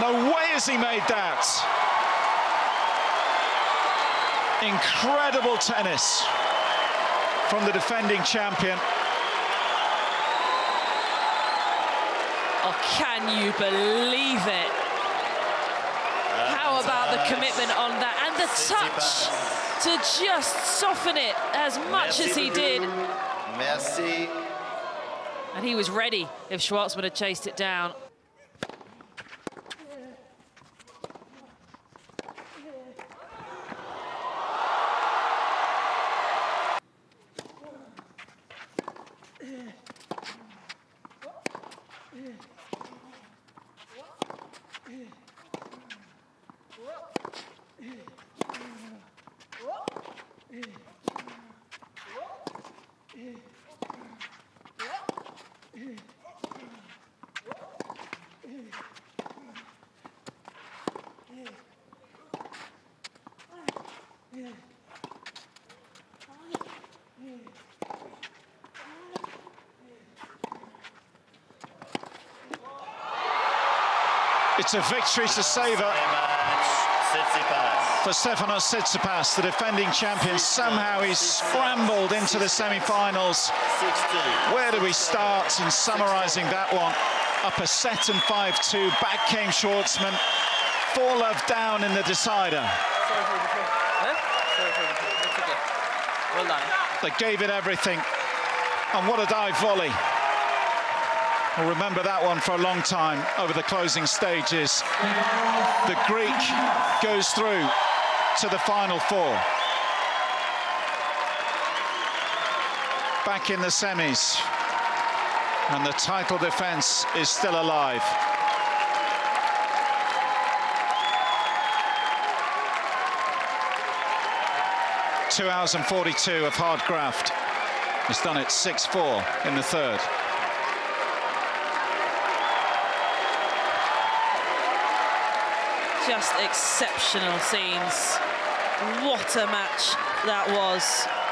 No way has he made that. Incredible tennis from the defending champion. Oh, can you believe it? How about the commitment on that and the touch to just soften it as much as he did. Merci. And he was ready if Schwartzman had chased it down. It's a victory to savour for Stefanos Tsitsipas, the defending champion. Somehow he's scrambled into the semi-finals. Where do we start in summarising that one? Up a set and 5-2, back came Schwartzman. Four love down in the decider. They gave it everything. And what a dive volley. We'll remember that one for a long time over the closing stages. The Greek goes through to the final four. Back in the semis. And the title defense is still alive. Two hours and 42 of hard graft. He's done it 6-4 in the third. Just exceptional scenes. What a match that was.